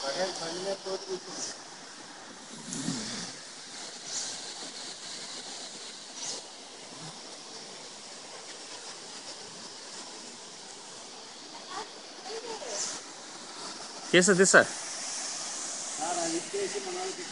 Bagel खाने में సార్ అది ఇచ్చేసి మన వాళ్ళకి